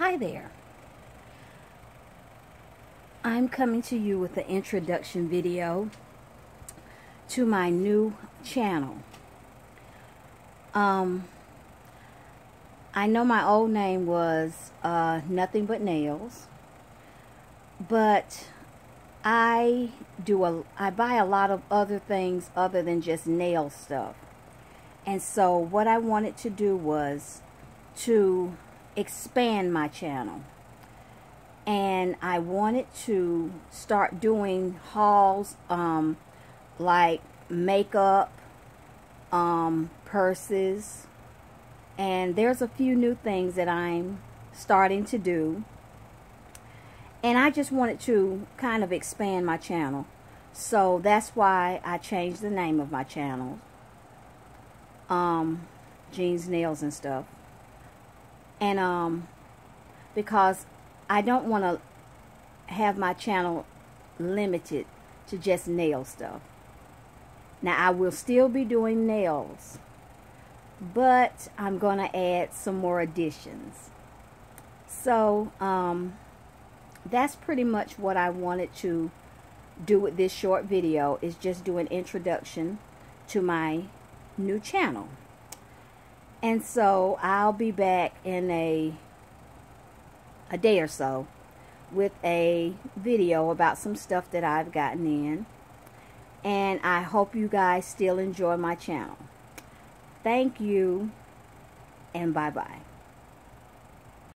Hi there. I'm coming to you with an introduction video to my new channel. Um, I know my old name was uh, Nothing But Nails, but I do a I buy a lot of other things other than just nail stuff. And so what I wanted to do was to expand my channel. And I wanted to start doing hauls um, like makeup, um, purses, and there's a few new things that I'm starting to do. And I just wanted to kind of expand my channel. So that's why I changed the name of my channel. Um, Jeans, Nails, and stuff and um because I don't want to have my channel limited to just nail stuff. Now I will still be doing nails, but I'm going to add some more additions. So, um, that's pretty much what I wanted to do with this short video is just do an introduction to my new channel. And so I'll be back in a a day or so with a video about some stuff that I've gotten in. And I hope you guys still enjoy my channel. Thank you and bye-bye.